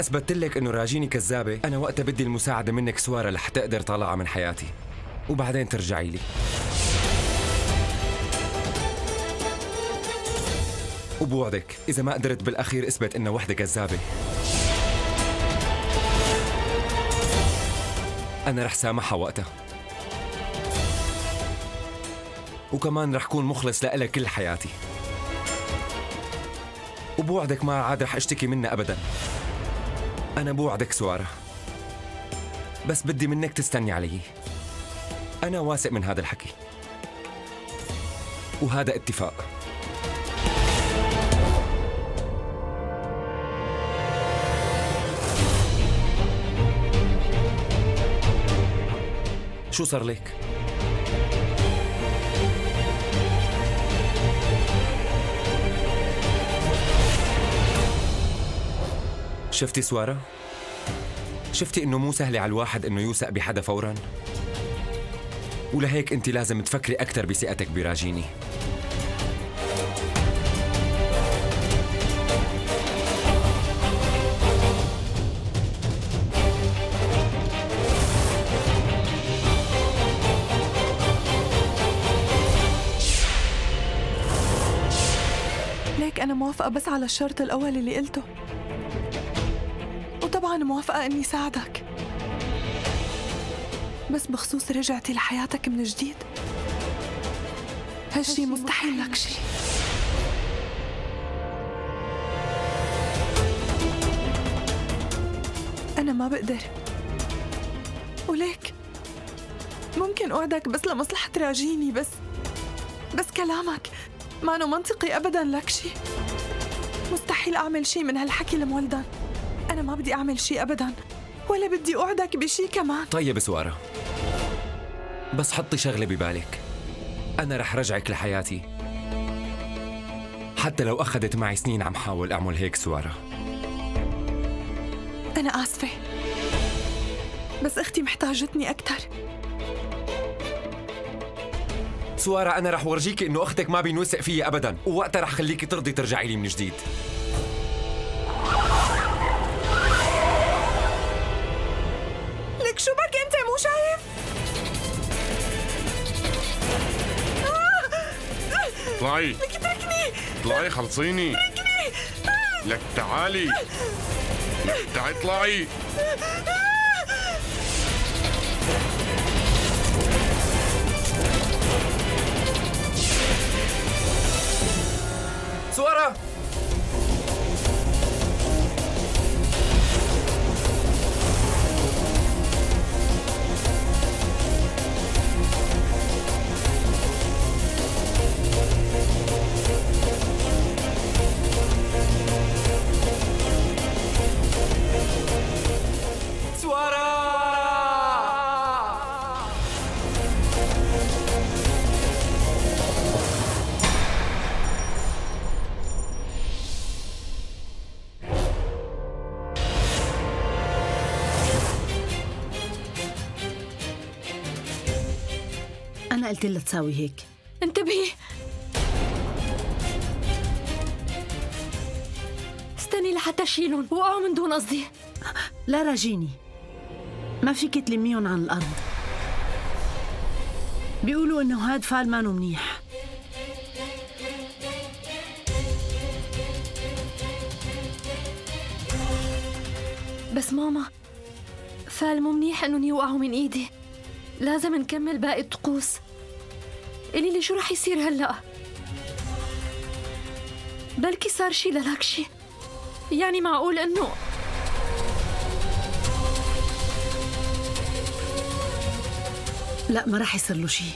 ما اثبتت لك إنه راجيني كذابة. أنا وقتها بدي المساعدة منك سوارة لحتى أقدر طالعها من حياتي. وبعدين ترجعي لي. وبوعدك إذا ما قدرت بالأخير أثبت إنها وحدة كذابة. أنا رح سامحها وقتها. وكمان رح كون مخلص لها كل حياتي. وبوعدك ما عاد رح أشتكي منها ابدا. أنا بوعدك سوارة بس بدي منك تستني علي أنا واثق من هذا الحكي وهذا اتفاق شو صار لك؟ شفتي سوارة؟ شفتي إنه مو سهل على الواحد إنه يوثق بحدا فورا؟ ولهيك انت لازم تفكري أكثر بثقتك براجيني ليك أنا موافقة بس على الشرط الأول اللي قلته موافقة إني ساعدك. بس بخصوص رجعتي لحياتك من جديد هالشي مستحيل لك شي أنا ما بقدر. وليك ممكن أوعدك بس لمصلحة راجيني بس بس كلامك ما منطقي أبدا لك شي مستحيل أعمل شي من هالحكي لمولدان. أنا ما بدي أعمل شي أبدا ولا بدي أوعدك بشي كمان. طيب سوارة بس حطي شغلة ببالك. أنا رح رجعك لحياتي. حتى لو أخذت معي سنين عم حاول أعمل هيك سوارة. أنا آسفة. بس أختي محتاجتني أكثر سوارة أنا رح ورجيكي إنه أختك ما بينوثق فيي أبدا ووقتها رح خليكي ترضي ترجعي لي من جديد. اطلعي لك اتركني اطلعي خلصيني. لك تعالي. لك تعالي اطلعي قلت لها تساوي هيك. انتبهي. استني لحتى شيلهم. وقعوا من دون قصدي. لا راجيني. ما فيك تلميهم عن الأرض. بيقولوا إنه هاد فال مانو منيح. بس ماما فال مو منيح إنهم يوقعوا من إيدي. لازم نكمل باقي الطقوس. قولي لي شو رح يصير هلأ؟ بلكي صار شي للاكشي يعني معقول إنه؟ لا ما رح يصير له شيء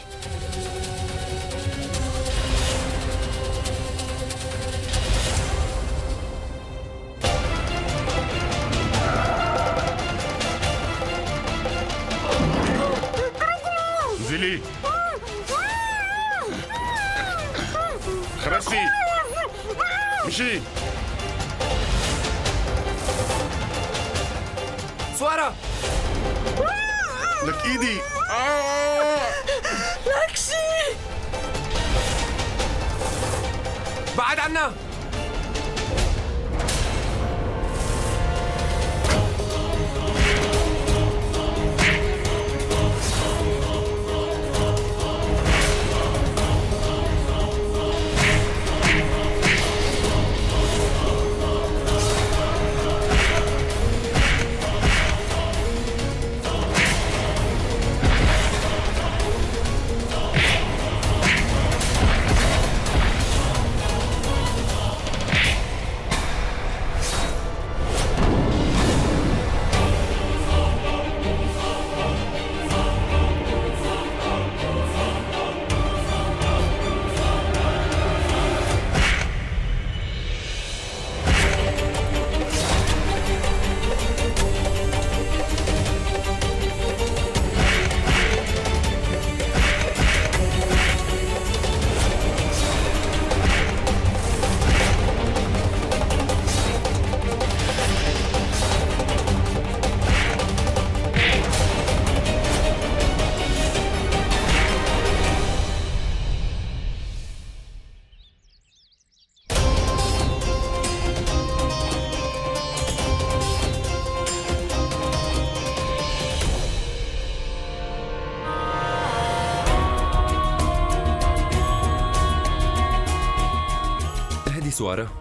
سوارة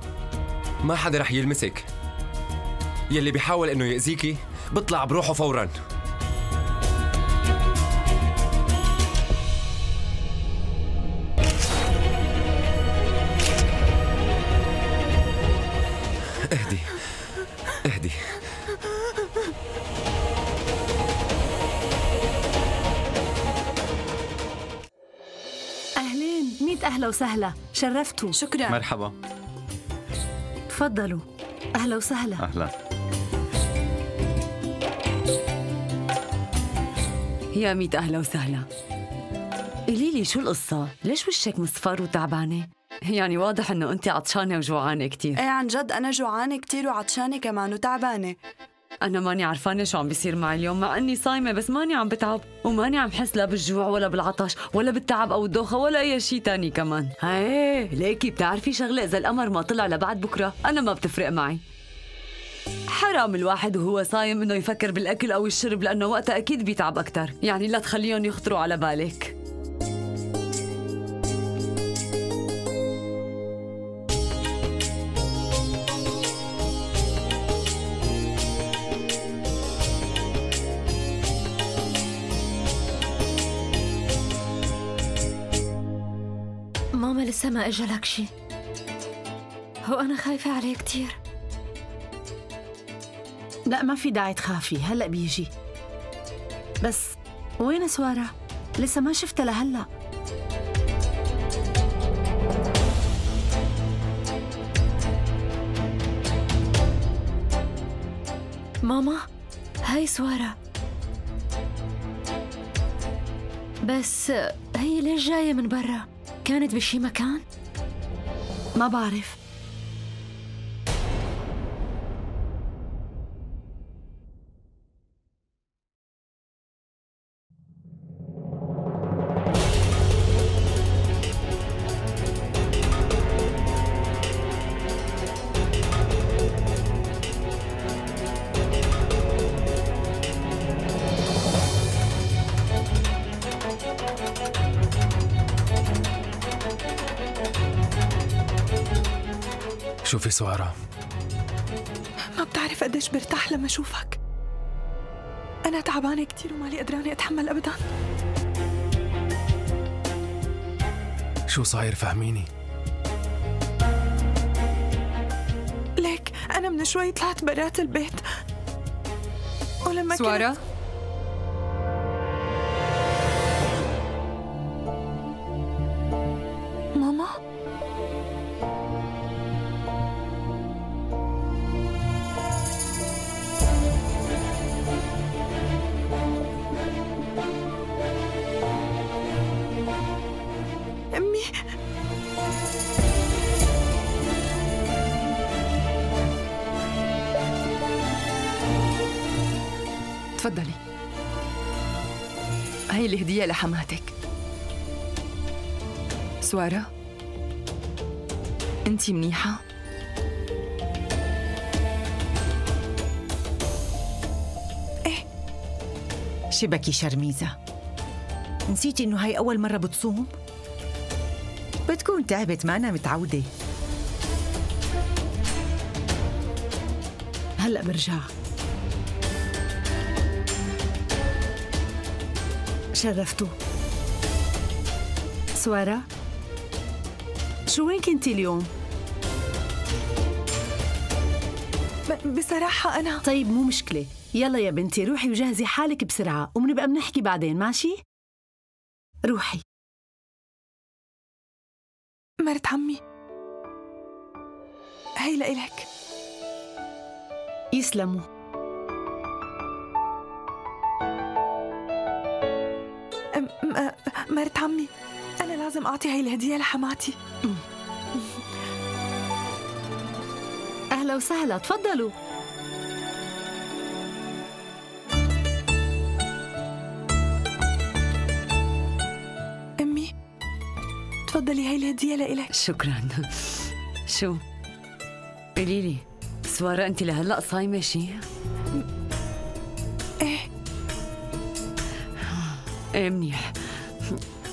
ما حدا رح يلمسك. يلي بيحاول إنه يأذيكي بيطلع بروحه فورا. اهدي. اهدي. أهلين ميت أهلا وسهلا. شرفتوا. شكرا. مرحبا. تفضلوا. أهلا وسهلا. أهلا. يا ميت أهلا وسهلا. قولي لي شو القصة؟ ليش وشك مصفر وتعبانة؟ يعني واضح إنه أنت عطشانة وجوعانة كتير. إيه عن جد أنا جوعانة كتير وعطشانة كمان وتعبانة. أنا ماني عرفانة شو عم بيصير معي اليوم مع إني صايمة بس ماني عم بتعب وماني عم حس لا بالجوع ولا بالعطش ولا بالتعب أو الدوخة ولا أي شيء تاني كمان. هاي ليكي بتعرفي شغلة إذا القمر ما طلع لبعد بكرة؟ أنا ما بتفرق معي. حرام الواحد وهو صايم إنه يفكر بالأكل أو الشرب لأنه وقتها أكيد بيتعب أكثر يعني لا تخليهم يخطروا على بالك. ماما لسه ما اجى لك شي هو أنا خايفة عليه كتير. لا ما في داعي تخافي. هلأ بيجي. بس وين سوارة؟ لسه ما شفتها لهلأ. ماما هاي سوارة. بس هي ليش جاية من برا؟ كانت بشي مكان؟ ما بعرف سوارة. ما بتعرف قديش برتاح لما أشوفك. أنا تعبانة كتير ومالي قدرانه أتحمل ابدا. شو صاير فهميني؟ ليك أنا من شوي طلعت برات البيت. ولما سوارة؟ كنت الهدية لحماتك سوارة انتي منيحة؟ شبكي شرميزة نسيتي إنه هاي أول مرة بتصوم؟ بتكون تعبت ما أنا متعودة هلأ برجع شرفتوا سوارة شو وين كنتي اليوم؟ ب- بصراحة أنا طيب مو مشكلة. يلا يا بنتي روحي وجهزي حالك بسرعة وبنبقى بنحكي بعدين ماشي؟ روحي. مرت عمي. هي لإلك يسلموا. مرت عمي. أنا لازم أعطي هي الهدية لحماتي. أهلا وسهلا تفضلوا. أمي تفضلي هي الهدية لإلك. شكرا. شو؟ قولي لي سوارة انت لهلأ صايمة شي؟ إيه منيح.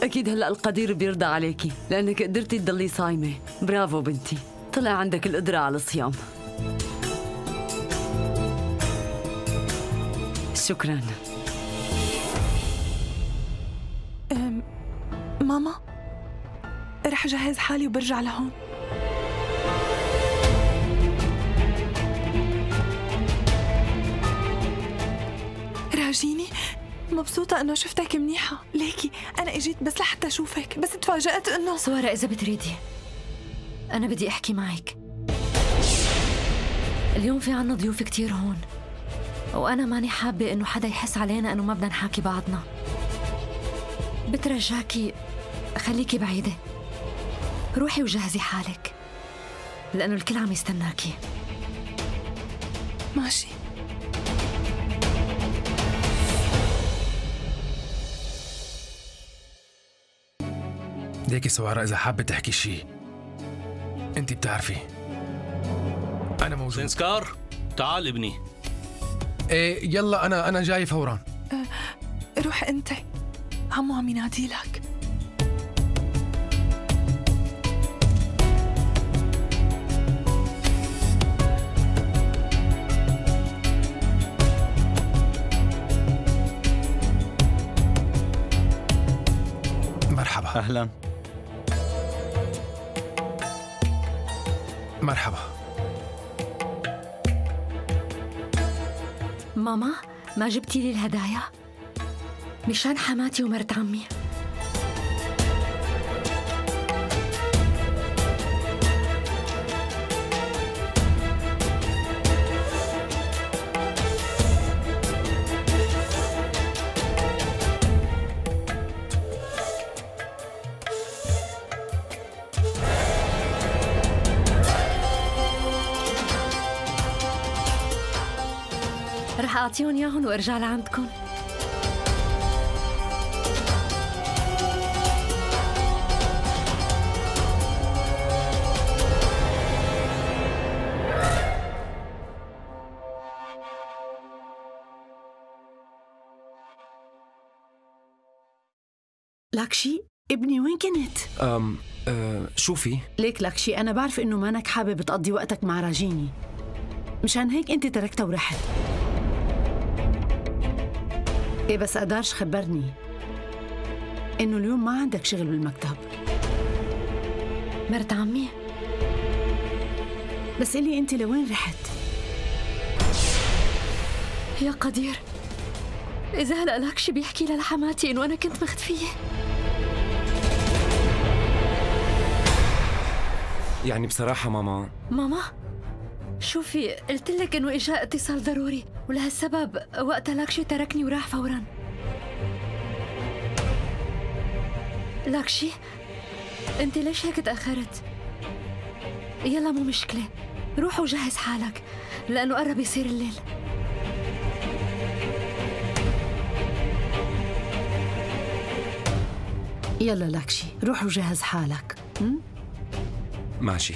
أكيد هلأ القدير بيرضى عليكي لأنك قدرتي تضلي صايمة. برافو بنتي. طلع عندك القدرة على الصيام. شكراً. ماما؟ رح جهز حالي وبرجع لهون. راجيني؟ مبسوطة إنه شفتك منيحة. ليكي أنا إجيت بس لحتى أشوفك بس تفاجأت إنه سوارة إذا بتريدي. أنا بدي أحكي معك. اليوم في عنا ضيوف كتير هون. وأنا ماني حابة إنه حدا يحس علينا إنه ما بدنا نحاكي بعضنا. بترجاكي خليكي بعيدة. روحي وجهزي حالك. لأنه الكل عم يستناكي. ماشي. ليكي سوارة إذا حابة تحكي شيء أنت بتعرفي. أنا موجود. سنسكار تعال ابني. إيه يلا أنا أنا جاي فورا. روح أنت. عمو عم ينادي لك. مرحبا. أهلا. مرحبا. ماما ما جبتي لي الهدايا؟ مشان حماتي ومرت عمي. أعطيهم ياهن وأرجع لعندكم. لاكشي ابني وين كنت؟ أم أه شوفي ليك لاكشي أنا بعرف إنه مانك حابب تقضي وقتك مع راجيني. مشان هيك أنت تركتها ورحت. إيه بس أدارش خبرني إنه اليوم ما عندك شغل بالمكتب. مرت عمي؟ بس قلي أنت لوين رحت؟ يا قدير إذا هلأ لاكشي بيحكي لحماتي إنه أنا كنت مختفية يعني بصراحة ماما ماما؟ شوفي قلت لك إنه إجا اتصال ضروري ولهالسبب وقتها لاكشي تركني وراح فورا لاكشي أنت ليش هيك تأخرت؟ يلا مو مشكلة روح وجهز حالك لأنه قرب يصير الليل يلا لاكشي روح وجهز حالك م? ماشي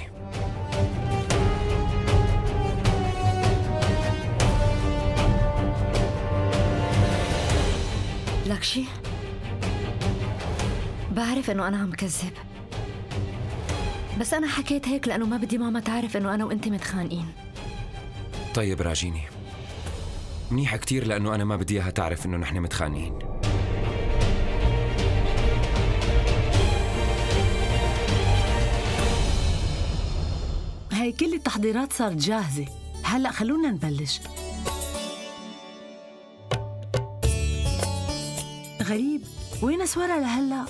لاكشي بعرف إنه أنا عم كذب. بس أنا حكيت هيك لأنه ما بدي ماما تعرف إنه أنا وانت متخانقين. طيب راجيني. منيحة كتير لأنه أنا ما بدي إياها تعرف إنه نحن متخانقين. هاي كل التحضيرات صارت جاهزة. هلأ خلونا نبلش. غريب. وين سوارة لهلأ؟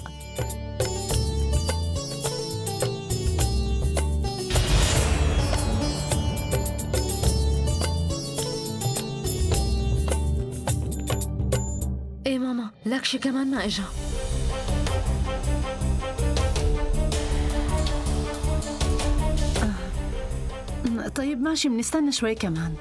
إيه ماما لاكشي كمان ما إجا. م- طيب ماشي بنستنى شوي كمان.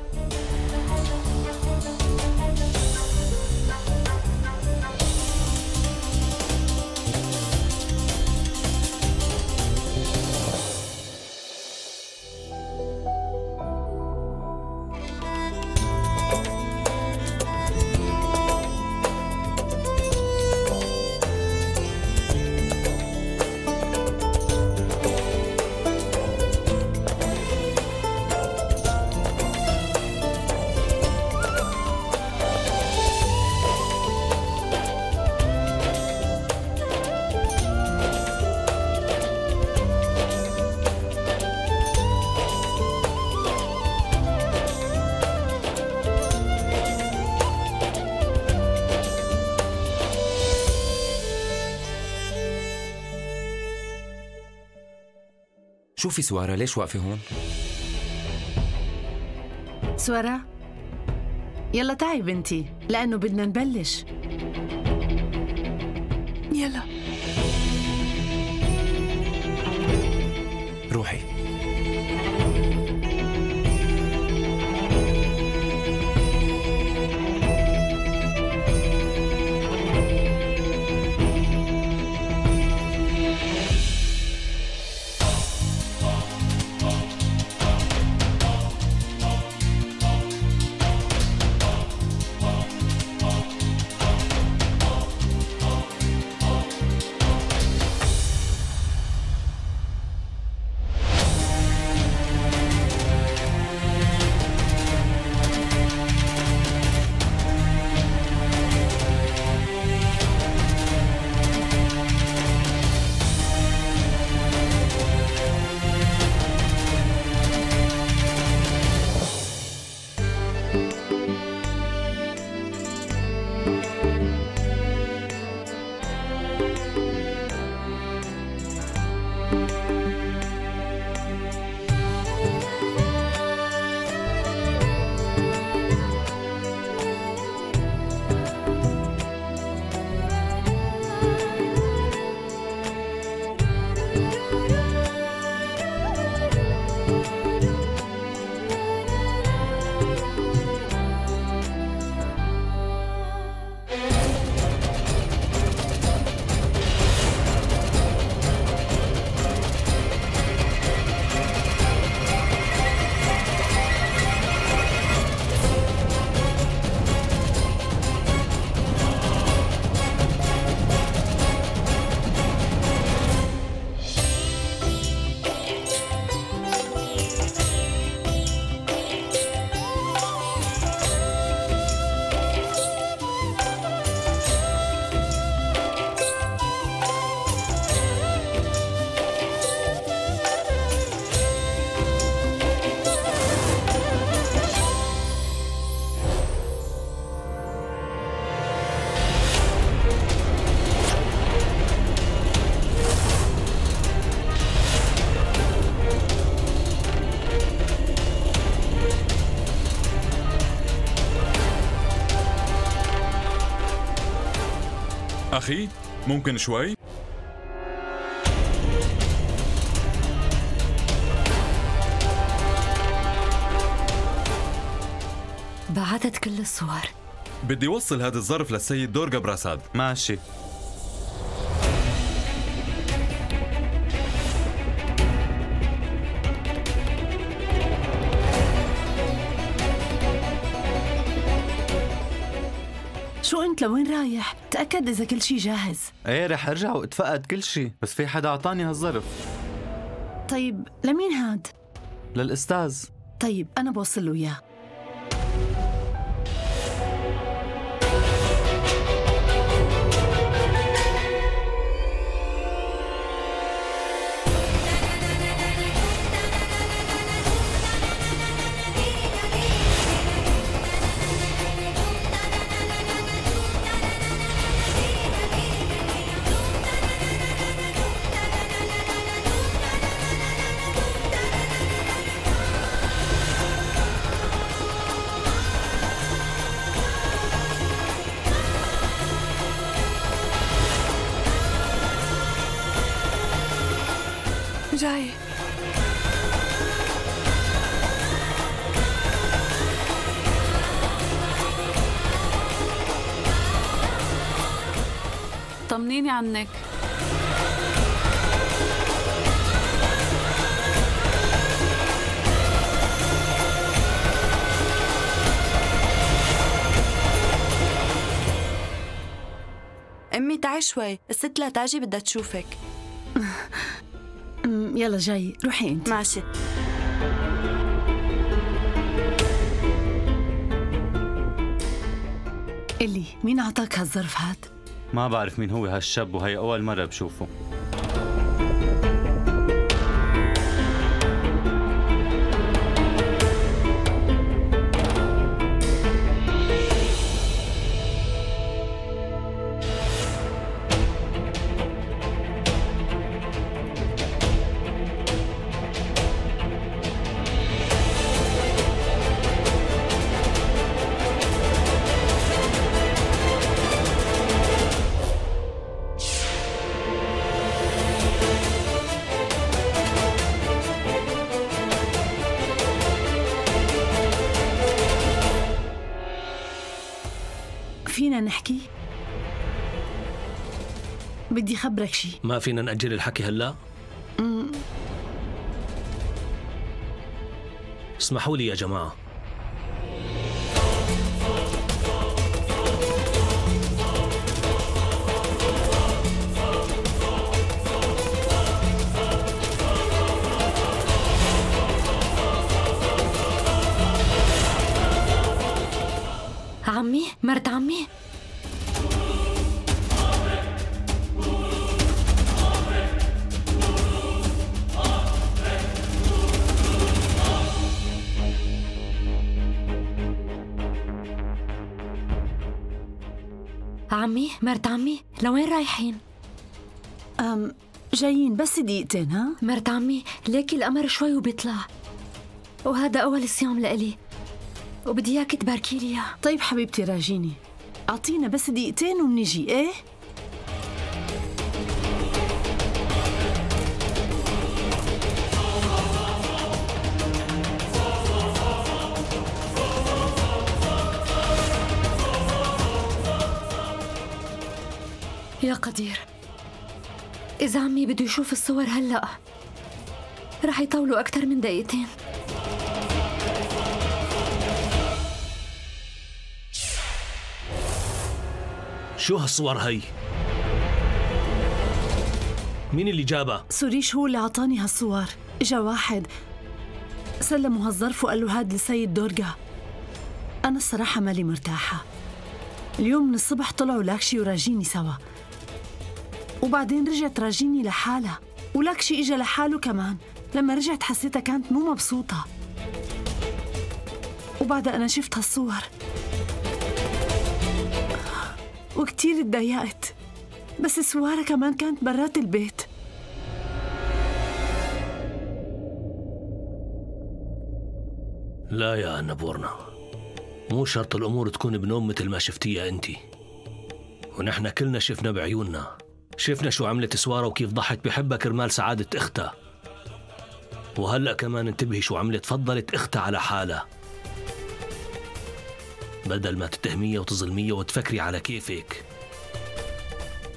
شوفي سوارة ليش واقفة هون؟ سوارة يلا تعي بنتي لأنه بدنا نبلش يلا أخي ممكن شوي؟ بعتت كل الصور. بدي وصل هذا الظرف للسيد دورجا براساد. ماشي. لوين رايح؟ تأكد إذا كل شي جاهز إيه رح أرجع وأتفقد كل شيء بس في حدا أعطاني هالظرف طيب لمين هاد؟ للأستاذ طيب أنا بوصل له إياه طمنيني عنك. أمي تعي شوي الست لا تاجي بدها تشوفك. يلا جاي روحي أنت. ماشي. إلي مين أعطاك هالظرف هاد؟ ما بعرف مين هو هالشاب وهي أول مرة بشوفه. بدي خبرك شي؟ ما فينا نأجل الحكي هلا؟ اسمحوا لي يا جماعة. عمي مرت عمي؟ عمي مرت عمي لوين رايحين؟ أم جايين بس دقيقتين ها؟ مرت عمي ليكي القمر شوي وبيطلع وهذا أول صيام لإلي وبدي إياك تباركي لي طيب حبيبتي راجيني أعطينا بس دقيقتين ومنجي إيه؟ يا قدير. إذا عمي بده يشوف الصور هلأ رح يطولوا أكثر من دقيقتين. شو هالصور هي؟ مين اللي جابها؟ سوريش هو اللي أعطاني هالصور. إجا واحد سلموا هالظرف وقال له هاد لسيد دورجا أنا الصراحة مالي مرتاحة. اليوم من الصبح طلعوا لأكشي وراجيني سوا. وبعدين رجعت راجيني لحالها. ولاكشي إجا لحاله كمان. لما رجعت حسيتها كانت مو مبسوطة. وبعدها أنا شفت هالصور. وكتير اتضايقت بس سوارة كمان كانت برات البيت. لا يا نبورنا مو شرط الأمور تكون بنوم مثل ما شفتيها أنت ونحن كلنا شفنا بعيوننا. شفنا شو عملت سوارة وكيف ضحت. بحبها كرمال سعادة أختها. وهلأ كمان انتبهي شو عملت. فضلت أختها على حالها. بدل ما تتهميها وتظلميها وتفكري على كيفك.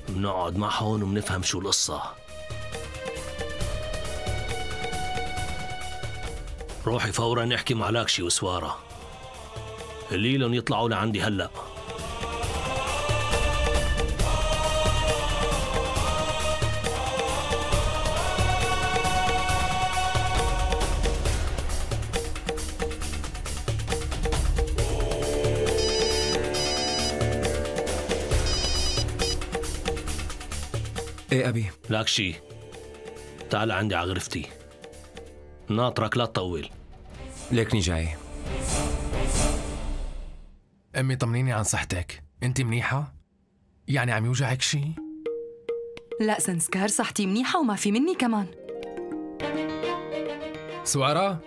بنقعد معهم وبنفهم شو القصة. روحي فورا نحكي مع لاكشي وسوارة. قولي لهم يطلعوا لعندي هلأ. إيه أبي؟ لاكشي تعال عندي على غرفتي. ناطرك لا تطول. ليكني جاي أمي طمنيني عن صحتك. أنت منيحة؟ يعني عم يوجعك شي؟ لا سنسكار صحتي منيحة وما في مني كمان. سوارة؟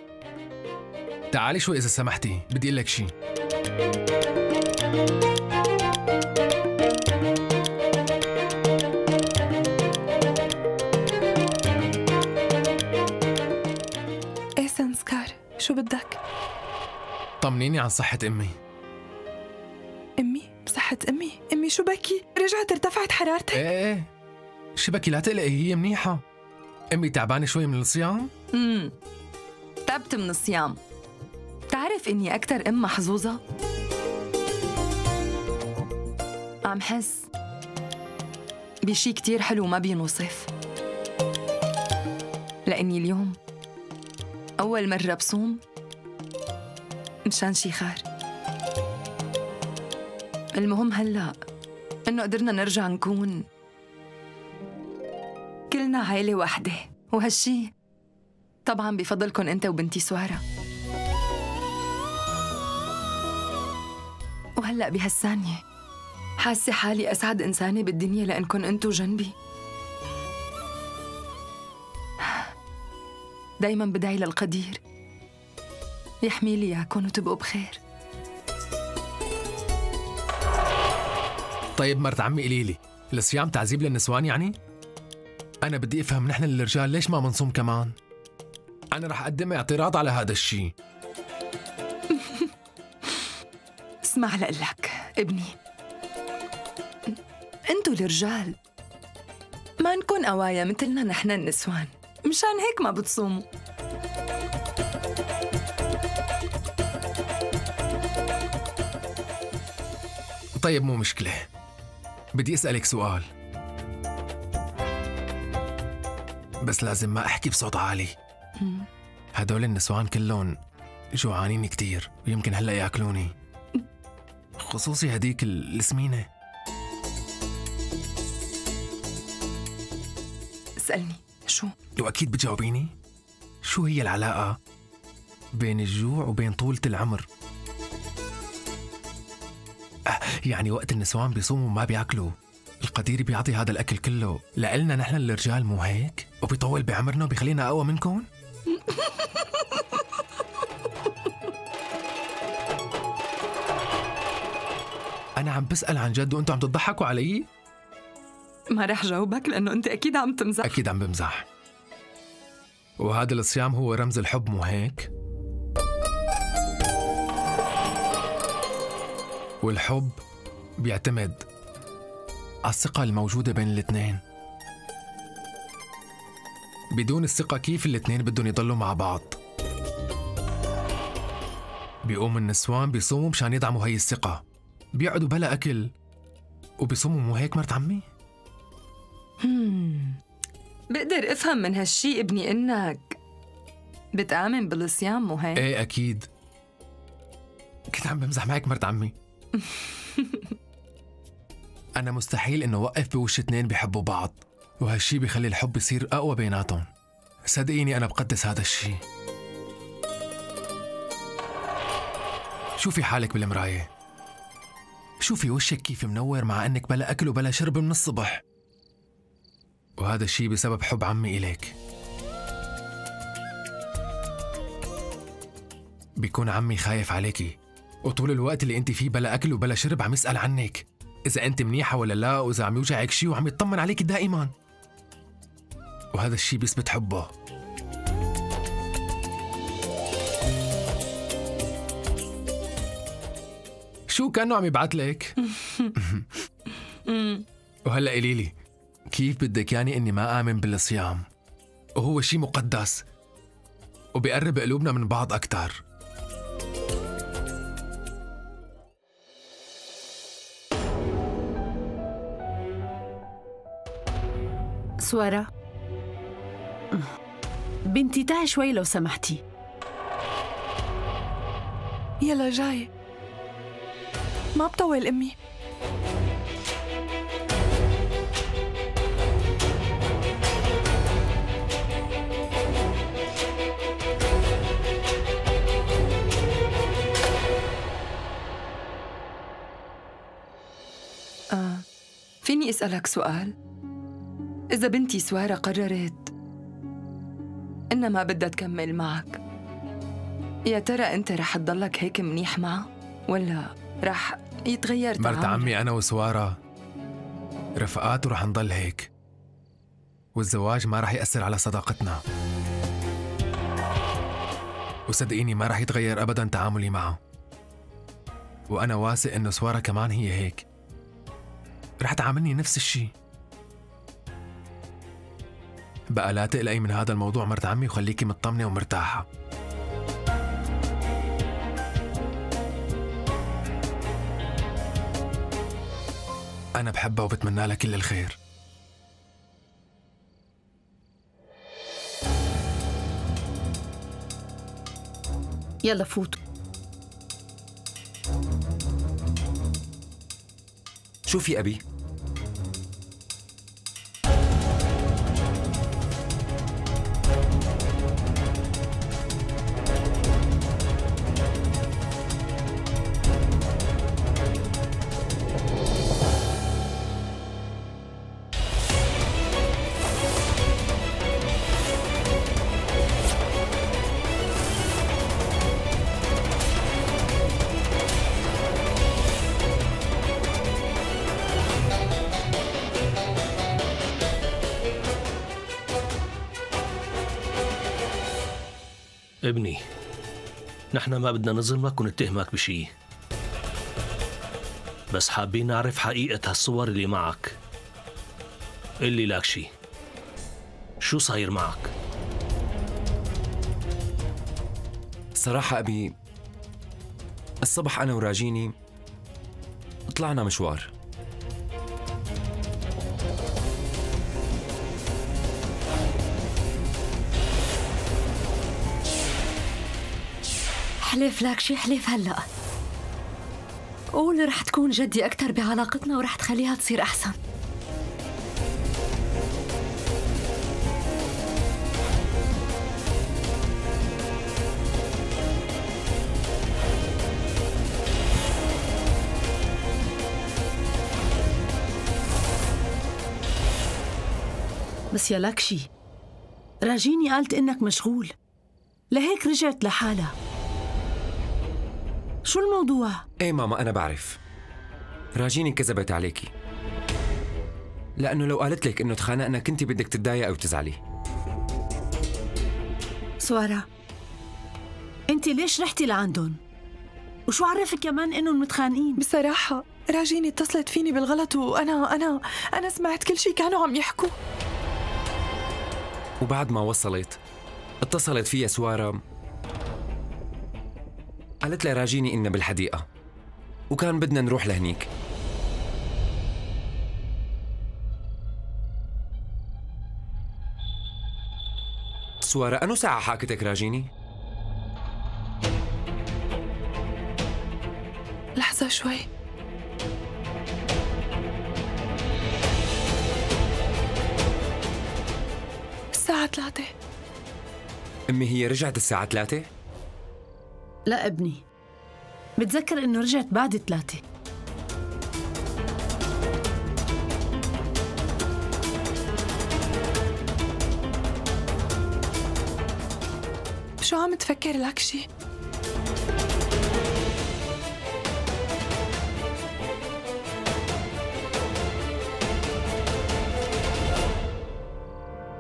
تعالي شوي إذا سمحتي بدي أقول لك شي. طمنيني عن صحة أمي. أمي؟ صحة أمي؟ أمي شو بكي؟ رجعت ارتفعت حرارتك؟ إيه إيه. شبكي لا تقلقي هي منيحة. أمي تعبانة شوي من الصيام؟ امم تعبت من الصيام. بتعرف إني أكتر أم محظوظة؟ عم حس بشي كتير حلو ما بينوصف. لأني اليوم أول مرة بصوم مشان شي خير المهم هلأ إنه قدرنا نرجع نكون كلنا عائلة واحدة وهالشي طبعا بفضلكن أنت وبنتي سوارة. وهلأ بهالثانية حاسة حالي أسعد إنسانة بالدنيا لأنكن أنتو جنبي. دايما بدعي للقدير. يحمي لي إياكن وتبقوا بخير طيب مرت عمي قولي لي الصيام تعذيب للنسوان يعني؟ أنا بدي أفهم نحن الرجال ليش ما منصوم كمان؟ أنا رح أقدم اعتراض على هذا الشيء اسمع لقلك ابني أنتو الرجال ما نكون قوايا مثلنا نحن النسوان مشان هيك ما بتصوموا طيب مو مشكلة. بدي أسألك سؤال. بس لازم ما أحكي بصوت عالي. هدول النسوان كلهم جوعانين كتير ويمكن هلأ يأكلوني. خصوصي هديك ال- السمينة. اسألني شو؟ وأكيد بتجاوبيني. شو هي العلاقة بين الجوع وبين طولة العمر؟ يعني وقت النسوان بيصوموا وما بياكلوا. القدير بيعطي هذا الأكل كله. لإلنا نحن الرجال مو هيك؟ وبيطول بعمرنا وبيخلينا أقوى منكم؟ أنا عم بسأل عن جد وأنتم عم تضحكوا علي؟ ما رح جاوبك لأنه أنت أكيد عم تمزح. أكيد عم بمزح. وهذا الصيام هو رمز الحب مو هيك؟ والحب بيعتمد على الثقة الموجودة بين الاثنين. بدون الثقة كيف الاثنين بدهم يضلوا مع بعض؟ بيقوم النسوان بيصوموا مشان يدعموا هي الثقة. بيقعدوا بلا أكل وبيصوموا مو هيك مرت عمي؟ بقدر أفهم من هالشي ابني إنك بتآمن بالصيام مو هيك؟ إيه أكيد. كنت عم بمزح معك مرت عمي. أنا مستحيل إنه وقف بوش اتنين بيحبوا بعض وهالشي بيخلي الحب يصير أقوى بيناتهم. صدقيني أنا بقدس هذا الشي. شوفي حالك بالمراية. شوفي وشك كيف منور مع أنك بلا أكل وبلا شرب من الصبح. وهذا الشي بسبب حب عمي إليك. بيكون عمي خايف عليكي وطول الوقت اللي أنت فيه بلا أكل وبلا شرب عم يسأل عنك. إذا أنت منيحة ولا لا وإذا عم يوجعك شي وعم يطمن عليك دائما. وهذا الشي بيثبت حبه. شو كأنه عم يبعت لك؟ وهلأ قولي لي كيف بدك يعني إني ما آمن بالصيام؟ وهو شي مقدس وبيقرب قلوبنا من بعض أكثر سوارة بنتي تعي شوي لو سمحتي يلا جاي ما بطول أمي آه. فيني أسألك سؤال؟ إذا بنتي سوارة قررت إنها ما بدها تكمل معك يا ترى أنت رح تضلك هيك منيح معها؟ ولا رح يتغير مرت تعاملك؟ عمي أنا وسوارة رفقات ورح نضل هيك والزواج ما رح يأثر على صداقتنا وصدقيني ما رح يتغير أبدا تعاملي معه وأنا واثق إنه سوارة كمان هي هيك رح تعاملني نفس الشي بقى لا تقلقي من هذا الموضوع مرت عمي وخليكي مطمنة ومرتاحة. أنا بحبها وبتمنى لها كل الخير. يلا فوتوا. شوفي أبي ابني نحن ما بدنا نظلمك ونتهمك بشي. بس حابين نعرف حقيقة هالصور اللي معك. اللي لك شي. شو صاير معك؟ صراحة أبي الصبح أنا وراجيني طلعنا مشوار. حلف لك شي حلف هلا. قول رح تكون جدي أكثر بعلاقتنا ورح تخليها تصير أحسن. بس يا لكشي راجيني قالت إنك مشغول. لهيك رجعت لحالها. شو الموضوع؟ إيه ماما أنا بعرف راجيني كذبت عليكي لأنه لو قالت لك إنه تخانقنا كنتي بدك تتضايقي أو تزعلي سوارة أنت ليش رحتي لعندهم؟ وشو عرفك كمان إنهم متخانقين؟ بصراحة راجيني اتصلت فيني بالغلط وأنا أنا أنا سمعت كل شي كانوا عم يحكوا وبعد ما وصلت اتصلت فيها سوارة قالت لي راجيني إنها بالحديقة وكان بدنا نروح لهنيك سوارة أنو ساعة حاكتك راجيني؟ لحظة شوي الساعة ثلاثة أمي هي رجعت الساعة ثلاثة؟ لا ابني بتذكر إنه رجعت بعد ثلاثة شو عم تفكر لك شي؟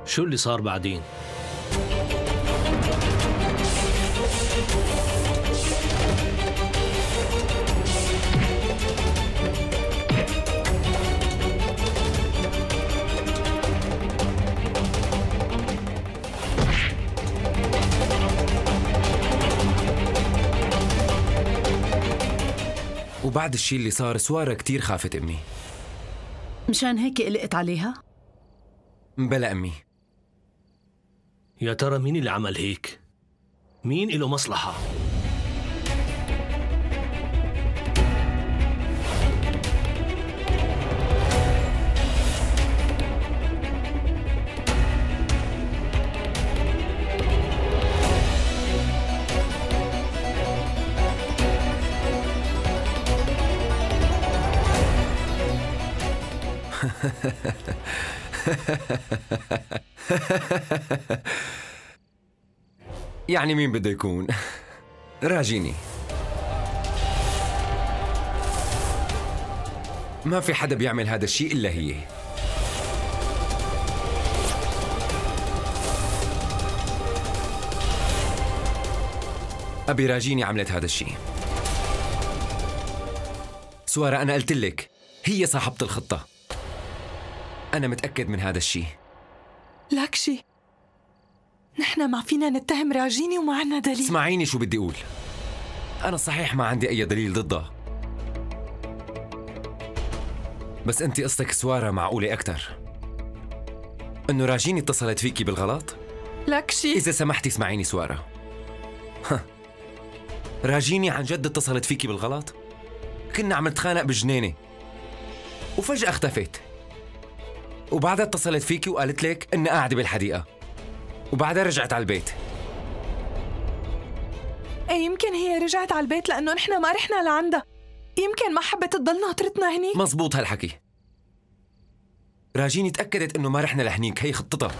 شو اللي صار بعدين؟ وبعد الشي اللي صار سوارة كتير خافت أمي مشان هيك قلقت عليها؟ بلا أمي يا ترى مين اللي عمل هيك؟ مين له مصلحة؟ يعني مين بده يكون؟ راجيني. ما في حدا بيعمل هذا الشيء إلا هي. أبي راجيني عملت هذا الشيء. سوارة أنا قلت لك هي صاحبة الخطة. أنا متأكد من هذا الشيء. لك شي نحن ما فينا نتهم راجيني وما عنا دليل. اسمعيني شو بدي أقول. أنا صحيح ما عندي أي دليل ضدها بس أنت قصتك سوارة معقولة أكثر إنه راجيني اتصلت فيكي بالغلط؟ لك شي إذا سمحتي اسمعيني سوارة. ها. راجيني عن جد اتصلت فيكي بالغلط؟ كنا عم نتخانق بجنينة. وفجأة اختفت وبعدها اتصلت فيكي وقالت لك إني قاعدة بالحديقة. وبعدها رجعت على البيت. إيه يمكن هي رجعت على البيت لأنه نحن ما رحنا لعندها. يمكن ما حبت تضل ناطرتنا هنيك. مزبوط هالحكي. راجيني تأكدت إنه ما رحنا لهنيك هي خطتها.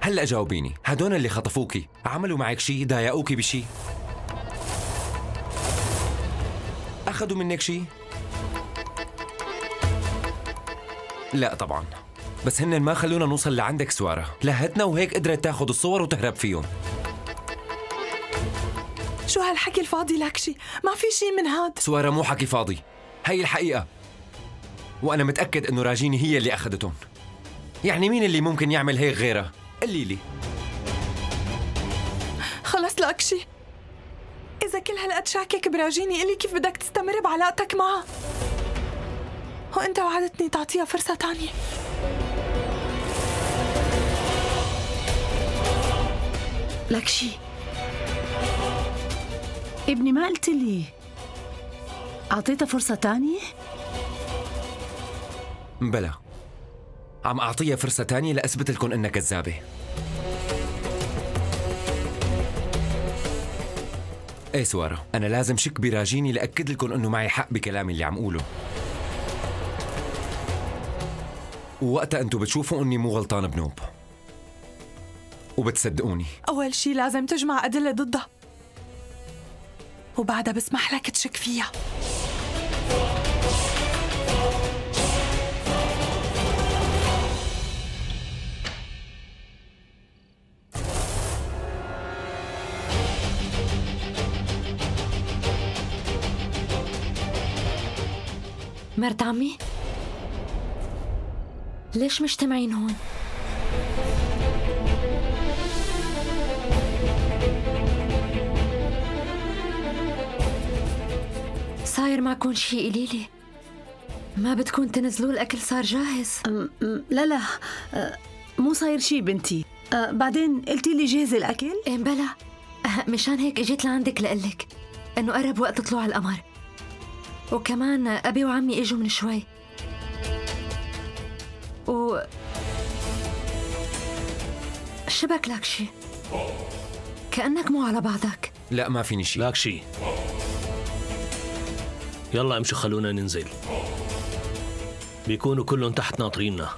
هلأ جاوبيني هدول اللي خطفوكي عملوا معك شيء ضايقوكي بشيء أخذوا منك شيء لا طبعا. بس هن ما خلونا نوصل لعندك سوارة. لهتنا وهيك قدرت تاخذ الصور وتهرب فيهم. شو هالحكي الفاضي لك شي؟ ما في شي من هاد. سوارة مو حكي فاضي. هي الحقيقة. وأنا متأكد إنه راجيني هي اللي أخذتهم. يعني مين اللي ممكن يعمل هيك غيرها؟ قلي لي. خلص لك شي. إذا كل هالقد شاكك براجيني قلي كيف بدك تستمر بعلاقتك معها. وأنت وعدتني تعطيها فرصة تانية. لك شي. ابني ما قلت لي. أعطيتها فرصة تانية؟ بلا عم أعطيها فرصة تانية لأثبت لكم إنها كذابة. إيه سوارة أنا لازم شك براجيني لأكد لكم إنه معي حق بكلامي اللي عم قوله. ووقتها أنتوا بتشوفوا إني مو غلطان بنوب. وبتصدقوني. أول شي لازم تجمع أدلة ضدها. وبعدها بسمح لك تشك فيها. مرت عمي؟ ليش مجتمعين هون؟ صاير معكم شي قولي لي ما بدكم تنزلوا الأكل صار جاهز؟ لا لا. أه، مو صاير شي بنتي. أه، بعدين قلتي لي جهزي الأكل؟ إيه بلا. أه، مشان هيك إجيت لعندك لقلك إنه قرب وقت طلوع القمر. وكمان أبي وعمي إجوا من شوي. شبك لك شي كأنك مو على بعضك. لا ما فيني شيء لاك شي يلا امشوا خلونا ننزل. بيكونوا كلهم تحت ناطريننا.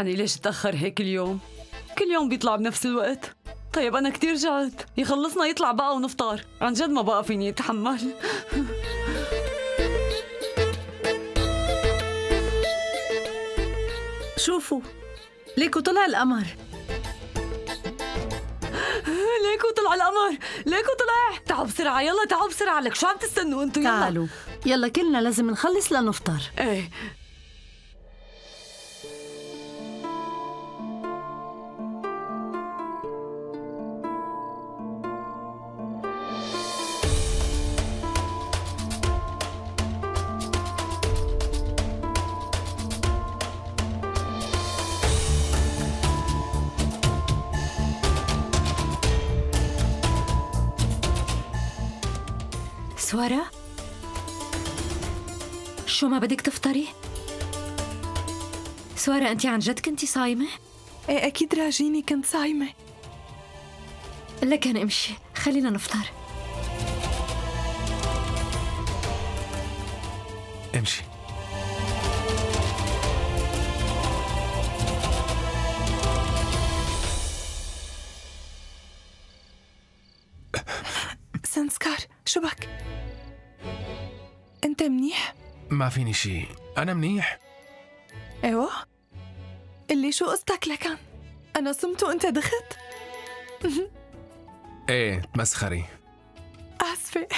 يعني ليش تأخر هيك اليوم؟ كل يوم بيطلع بنفس الوقت. طيب أنا كتير جعت. يخلصنا يطلع بقى ونفطر. عن جد ما بقى فيني أتحمل. شوفوا ليكو طلع القمر. ليكو طلع القمر. ليكو طلع. تعوا بسرعة يلا تعوا بسرعة. لك شو عم تستنوا أنتوا؟ يلا. تعالوا. يلا كلنا لازم نخلص لنفطر. إيه. سوارة شو ما بدك تفطري؟ سوارة أنت عن جد كنتي صايمة؟ إيه أكيد راجيني كنت صايمة لكن امشي خلينا نفطر امشي أنت منيح؟ ما فيني شي أنا منيح أيوه اللي شو قصتك لكان؟ أنا صمت وأنت دخت؟ إيه تمسخري آسفة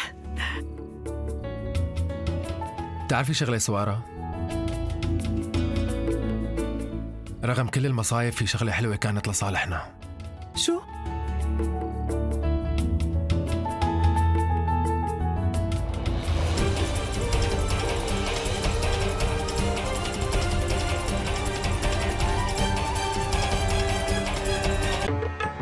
بتعرفي شغلة سوارة؟ رغم كل المصايب في شغلة حلوة كانت لصالحنا شو؟